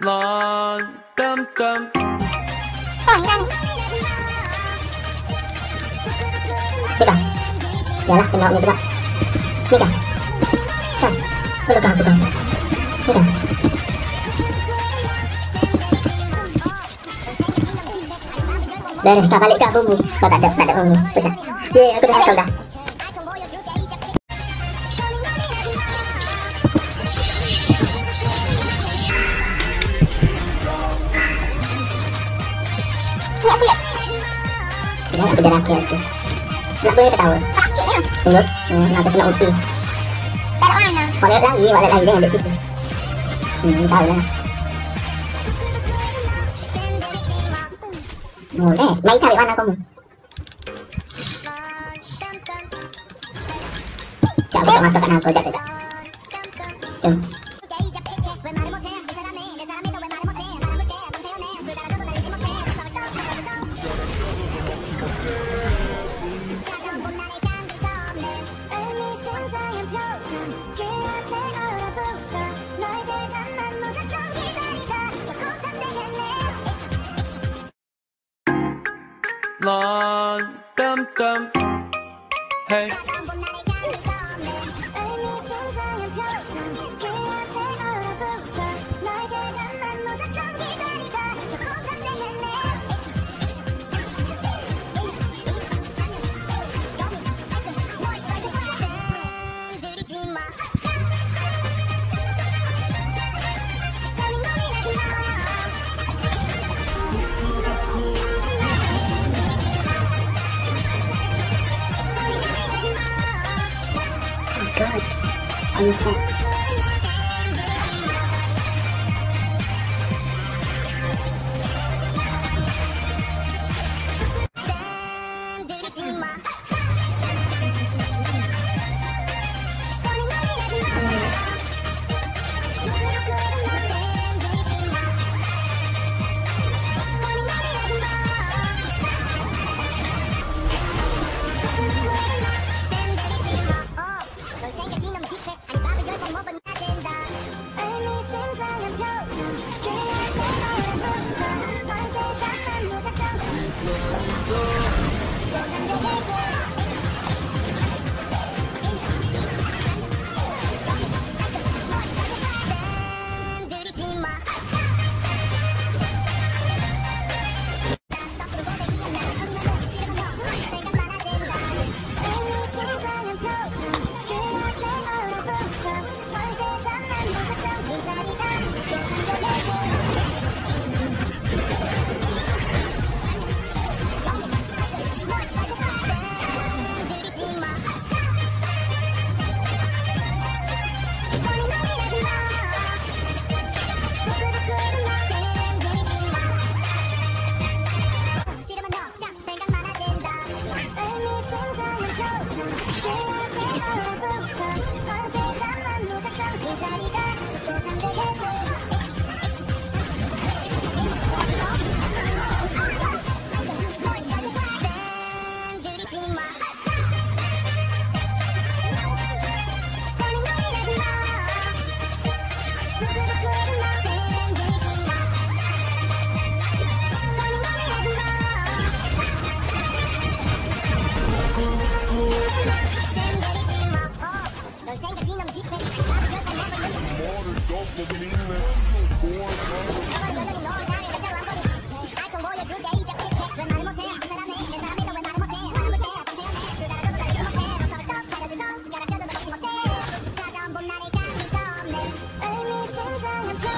넌 깜깜 뻥이라니. Mika, yalah tim lawannya juga. Mika, kan, lu ke aku kan. Mika. Beres, kak balik ke bumbu. Kau tak ada, tak ada bumbu. Susah. Ye, aku dah asal dah. Tidak, rakyat tu. Nak boleh ketawa. Tengok, hmm, nak kena ulti. Taruh mana? Wallet lagi, wallet lagi jangan duduk situ. Hmm, tahu lah. Boleh, main cari mana kamu? Tak aku tak masuk kat aku, tak, tak, tak. Tuh. long dum dum. Hey. 不放 over with